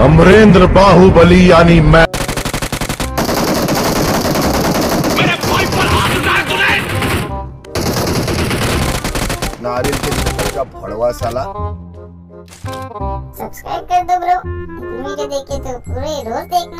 अमरेंद्र बाहुबली यानी मैं। नारियल के ऊपर का भड़वा साला। सब्सक्राइब कर दो ब्रो। वीडियो देखे तो पूरे रोज देखना।